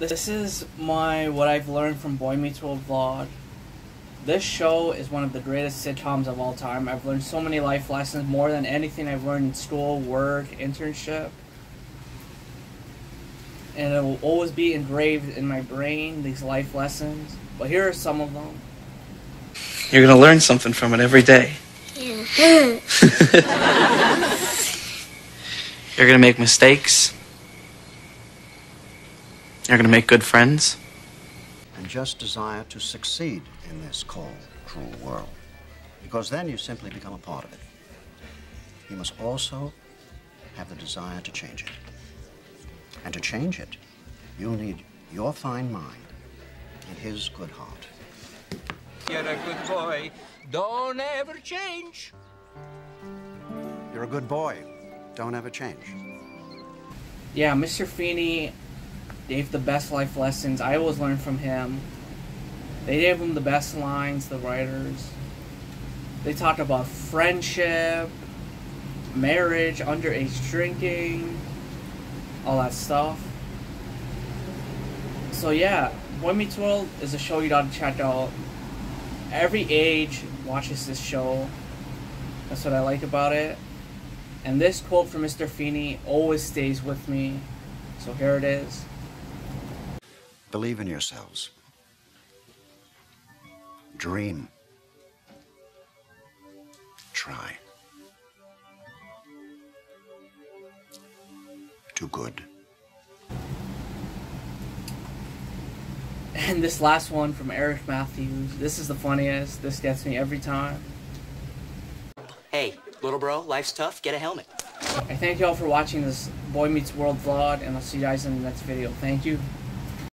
This is my what I've learned from Boy Meets World vlog. This show is one of the greatest sitcoms of all time. I've learned so many life lessons, more than anything I've learned in school, work, internship. And it will always be engraved in my brain, these life lessons. But here are some of them. You're gonna learn something from it every day. Yeah. You're gonna make mistakes. You're gonna make good friends. and just desire to succeed in this cold, cruel world. Because then you simply become a part of it. You must also have the desire to change it. And to change it, you'll need your fine mind and his good heart. You're a good boy. Don't ever change. You're a good boy. Don't ever change. Yeah, Mr. Feeney gave the best life lessons. I always learned from him. They gave him the best lines, the writers. They talked about friendship, marriage, underage drinking, all that stuff. So yeah, Boy Meets World is a show you gotta check out. Every age watches this show. That's what I like about it. And this quote from Mr. Feeney always stays with me. So here it is. Believe in yourselves. Dream. Try. Do good. And this last one from Eric Matthews. This is the funniest. This gets me every time. Hey, little bro, life's tough. Get a helmet. I thank you all for watching this Boy Meets World vlog, and I'll see you guys in the next video. Thank you.